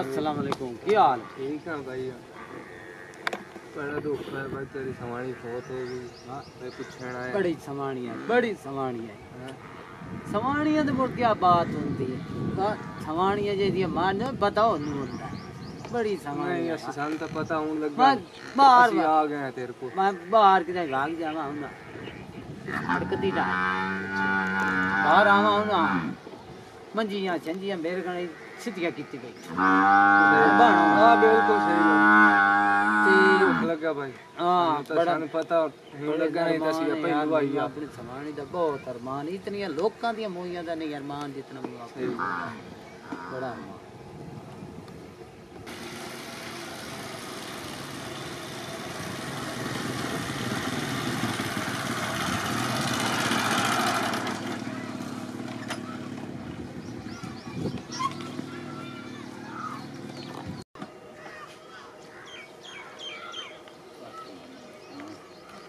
ਅਸਲਾਮ ਅਲੈਕੁਮ ਕੀ ਹਾਲ ਠੀਕ ਆ ਭਾਈ ਬੜਾ ਦੁੱਖ ਹੈ ਭਾਈ ਤੇਰੀ ਸਮਾਣੀ ਫੋਤ ਹੋ ਗਈ ਹਾਂ ਮੈਂ ਪੁੱਛਣਾ ਹੈ ਬੜੀ ਸਮਾਣੀ ਹੈ ਬੜੀ ਸਮਾਣੀ ਹੈ ਸਮਾਣੀਆਂ ਦੇ ਮੁੜ ਕੀ ਬਾਤ ਹੁੰਦੀ ਹੈ ਤਾਂ ਸਮਾਣੀਆਂ ਜਿਹਦੀ ਮਾਨ ਬਤਾਓ ਨੂੰ ਹੁੰਦਾ ਬੜੀ ਸਮਾਣੀ ਹੈ ਸਾਨੂੰ ਤਾਂ ਪਤਾ ਹੁਣ ਲੱਗ ਮੈਂ ਬਾਹਰ ਆ ਗਏ ਤੇਰੇ ਕੋਲ ਮੈਂ ਬਾਹਰ ਕਿਤੇ ਭਾਗ ਜਾਵਾਂ ਹੁੰਦਾ ਹਰਕਤੀ ਦਾ ਬਾਹਰ ਆਵਾਂ ਹੁੰਦਾ ਮੰਜੀਆਂ ਛੰਜੀਆਂ ਮੇਰੇ ਕਣੇ සිතිය කිත්ති ගයි. බන ආ බිල්කුල් සහි. ती लगा भाई। हाँ बड़ा पता लगा नहीं था सी अपने भाई अपने समानी दा बहुत अरमान। इतनी लोकां दी मोइयाँ दा नहीं अरमान जितना मुआफ बड़ा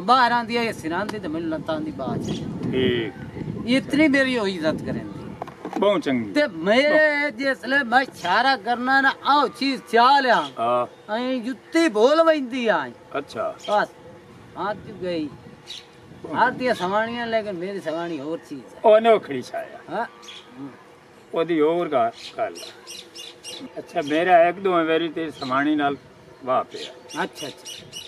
ਬਾਹਰ ਆਂਦੀ ਹੈ ਸਿਰਾਂ ਦੀ ਤੇ ਮੈਨੂੰ ਲੱਤਾਂ ਦੀ ਬਾਤ ਠੀਕ। ਇਤਨੀ ਮੇਰੀ ਉਹ ਇੱਜ਼ਤ ਕਰਨ ਦੀ। ਬਹੁਤ ਚੰਗੀ। ਤੇ ਮੇਰੇ ਜਿਸ ਲਈ ਮੈਂ ਇਸ਼ਾਰਾ ਕਰਨਾ ਨਾ ਆਓ ਚੀਜ਼ ਚਾਲਿਆ ਆ ਐਂ ਜੁੱਤੀ ਬੋਲ ਵੈਂਦੀ ਆ। ਅੱਛਾ। ਬਸ ਆ ਚੁ ਗਈ। ਆਰਤੀਆਂ ਸਵਾਣੀਆਂ ਲੇਕਿਨ ਮੇਰੀ ਸਵਾਣੀ ਹੋਰ ਚੀਜ਼ ਹੈ ਉਹ ਨੋਖੜੀ ਛਾਇਆ। ਹਾਂ। ਉਹਦੀ ਹੋਰ ਗੱਲ। ਅੱਛਾ ਮੇਰਾ ਇੱਕ ਦੋ ਵਾਰੀ ਤੇ ਸਮਾਣੀ ਨਾਲ ਵਾਹ ਪਿਆ। ਅੱਛਾ ਅੱਛਾ।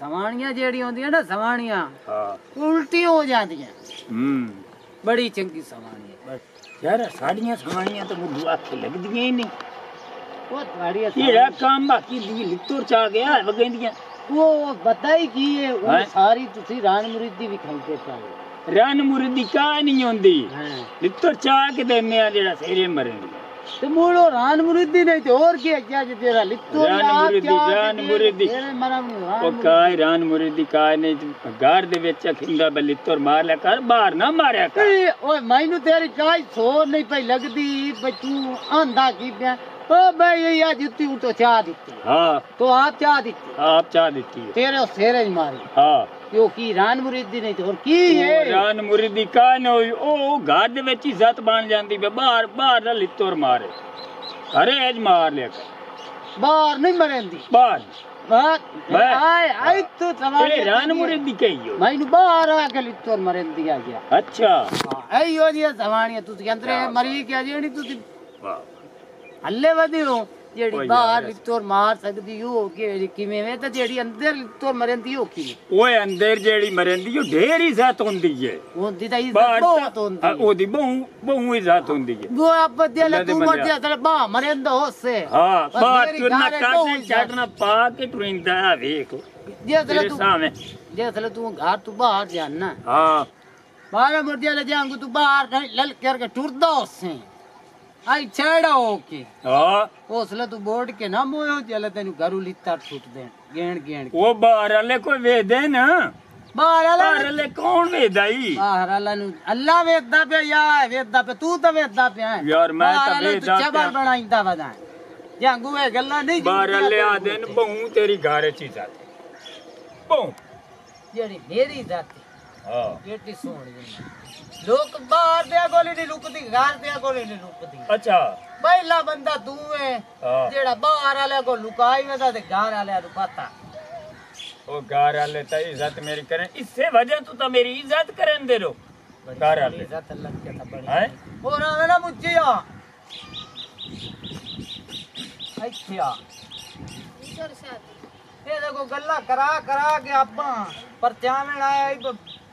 ਸਵਾਣੀਆਂ ਜਿਹੜੀਆਂ ਹੁੰਦੀਆਂ ਨਾ ਸਵਾਣੀਆਂ ਹਾਂ। ਉਲਟੀ ਹੋ ਜਾਂਦੀਆਂ। ਹੂੰ। ਬੜੀ ਚੰਗੀ ਸਵਾਣੀ ਬਸ ਯਾਰ ਸਾਡੀਆਂ ਸਮਾਣੀਆਂ ਤਾਂ ਮੈਨੂੰ ਆਖੇ ਲੱਗਦੀਆਂ ਹੀ ਨਹੀਂ। ਉਹ ਤੁਹਾਡੀ ਜਿਹੜਾ ਕੰਮ ਬਾਕੀ ਦੀ ਲਿੱਤਰ ਚਾ ਗਿਆ? ਵਗੈਂਦੀਆਂ ਉਹ ਪਤਾ ਹੀ ਕੀ ਹੈ ਉਹ? ਸਾਰੀ ਤੁਸੀਂ ਰਾਨ ਮੁਰੀਦੀ ਵੀ ਖਾਂਦੇ ਪਾਓ ਰਨ ਮੁਰਦੀ ਕਾ ਨਹੀਂ ਹੁੰਦੀ ਹਾਂ। ਲਿੱਤਰ ਚਾ ਕੇ ਦਿੰਦੇ ਆ ਜਿਹੜਾ ਸੇਰੇ ਮਰਨ। तो मुड़ो रान मुरिदी नहीं तो और क्या क्या जे तेरा लित्तो रान मुरिदी रान मुरिदी ओ काय रान मुरिदी काय नहीं गार दे विच खिंदा बे मार ले कर बाहर ना मारया कर। ओए मैनू तेरी काय सोर नहीं पई लगदी बे तू आंधा की बे ओ बे ये आज जुत्ती तो चाह दी हाँ। तो आप चाह दी आप चाह दी तेरे सिर ही मारी। हाँ। बार न कई बी मरंदी। आरी हले वधो ਐਯੋ ਜੀ ਸਵਾਣੀਆਂ ਤੁਸੀਂ ਅੰਦਰੇ ਮਰੀ ਕਿ ਜਿਹੜੀ ਤੁਸੀਂ ਵਾਹ ਹੱਲੇ ਵਧਿਓ ਓਏ ਜਿਹੜੀ ਯਾਰ, ਬਾਹਰ ਇਸ- ਲਿੱਤਰ ਮਾਰ ਸਕਦੀ ਉਹ ਕਿ ਕਿਵੇਂ ਵੇ ਤੇ ਜਿਹੜੀ ਅੰਦਰ ਲਿੱਤਰ ਮਰੇਂਦੀ ਉਹ ਕਿਵੇਂ ਓਏ ਅੰਦਰ ਜਿਹੜੀ ਮਰੰਦੀ ਉਹ ਢੇਰ ਇੱਜ਼ਤ ਹੁੰਦੀ ਹੈ ਹੁੰਦੀ ਤਾਂ ਇੱਜ਼ਤ ਬਾਹਰ ਬਹੁਤ ਤਾਂ- ਹੁੰਦੀ ਹਾਂ, ਉਹਦੀ ਬਹੁ ਬਹੁ ਇੱਜ਼ਤ ਹੁੰਦੀ ਹੈ ਉਹ ਆਪ ਦੇ ਅੱਲਾ ਦੇ ਤੂੰ ਬੰਦਿਆ। ਮਰਦੀ ਅਸਲ ਬਾ ਮਰੇਂਦਾ ਹੋਸੇ ਹਾਂ ਬਸ ਬਾਹਰ ਮੇਰੀ ਤੁਰਨਾ ਗਾਰੇ ਬਹੁਤ ਕਾਟੇ ਇੱਜ਼ਤ। ਚੜਨਾ ਪਾ ਕੇ ਟੁਰਿੰਦਾ ਹੈ ਵੇਖ ਜੇ ਅਸਲ ਤੇਰੇ ਤੂੰ ਸਾਹਮਣੇ ਜੇ ਅਸਲ ਤੂੰ ਘਰ ਤੋਂ ਬਾਹਰ ਜਾਣਾ ਹਾਂ ਬਾਹਰ ਮੁਰਦੀ ਲੈ ਜਾਊਂਗਾ ਤੂੰ ਬਾਹਰ ਨਹੀਂ ਲਲ ਕਰਕੇ ਟੁਰਦਾ ਹੋਸੇ ਆਈ ਛੇੜਾ ਹੋ ਕੇ ਹਾਂ ਹੌਸਲਾ ਤੂੰ ਬੋੜ ਕੇ ਨਾ ਮੋਇਓ ਚੱਲ ਤੈਨੂੰ ਘਰੋਂ ਲਿੱਤਾ ਛੁੱਟ ਦੇਣ ਗੇਣ ਗੇਣ। ਉਹ ਬਾਹਰ ਵਾਲੇ ਕੋਈ ਵੇਖਦੇ ਨਾ ਬਾਹਰ ਬਾਹਰ ਵਾਲਾ ਵਾਲੇ ਕੌਣ ਵੇਖਦਾਈ ਬਾਹਰ ਵਾਲਾ ਨੂੰ ਅੱਲਾ ਵੇਖਦਾ ਪਿਆ ਯਾ ਵੇਖਦਾ ਪਿਆ ਤੂੰ ਤਾਂ ਵੇਖਦਾ ਪਿਆ ਹੈ। ਯਾਰ ਮੈਂ ਤਾਂ ਵਾਲਾ ਵੇਖਦਾ ਚਬਰ ਪਿਆ। ਬਣਾਈਂਦਾ ਵਦਾ ਜਾਂਗੂ ਇਹ ਗੱਲਾਂ ਨਹੀਂ ਬਾਹਰ ਵਾਲੇ ਆ ਦੇਨ ਬਹੁ ਤੇਰੀ ਘਾਰੇ ਚ ਇੱਜ਼ਤ ਬਹੁ ਤੇ। ਜਿਹੜੀ ਮੇਰੀ ਜ਼ਾਤੀ हाँ। केटी सोहनी लोक बाहर दिया गोली नहीं लुकदी घर दिया गोली नहीं लुकदी। अच्छा। पहला बंदा तू है। हाँ। जेड़ा बाहर वाले को लुकाई वेदा ते घर वाले नु पता ओ घर वाले तो इज़्ज़त मेरी करें। इससे वजह तू तो मेरी इज़्ज़त करन दे रो। घर वाले इज़्ज़त लग के था बड़ी। है? और आवे ना मुझे आ। अच्छा ये देखो गल्ला करा करा के आपा पर चावण आया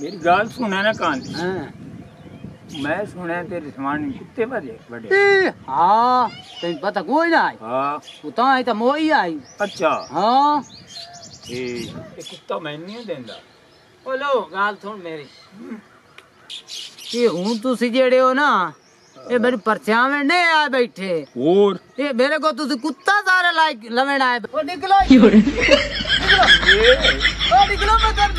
ਮੇਰੀ ਗੱਲ ਸੁਣਾ ਨਾ ਕਾਂਦੀ ਹਾਂ ਮੈਂ ਸੁਣਿਆ ਤੇਰੇ ਸਮਾਨ ਕੁੱਤੇ ਵਧੇ ਵੱਡੇ ਇਹ, ਹਾਂ ਤੈਨੂੰ ਪਤਾ ਕੋਈ ਨਾ ਆਈ ਹਾਂ ਉਹ ਤਾਂ ਆਈ ਤਾਂ ਮੋਈ ਆਈ ਅੱਛਾ ਹਾਂ ਠੀਕ ਇਹ ਕੁੱਤਾ ਮੈਨੂੰ ਨਹੀਂ ਦਿੰਦਾ ਉਹ ਲੋ ਗੱਲ ਸੁਣ ਮੇਰੀ ਇਹ ਹੁਣ ਤੁਸੀਂ ਜਿਹੜੇ ਹੋ ਨਾ ਇਹ ਮੇਰੀ ਪਰਚਾਵੇਂ ਨੇ ਆ ਬੈਠੇ ਹੋਰ ਇਹ ਮੇਰੇ ਕੋ ਤੁਸੀਂ ਕੁੱਤਾ ਸਾਰੇ ਲਾਇਕ ਲਵਣ ਆਏ ਉਹ ਨਿਕਲੋ ਨਿਕਲੋ ਇਹ ਉਹ ਨਿਕਲੋ ਮੈਂ ਕਰ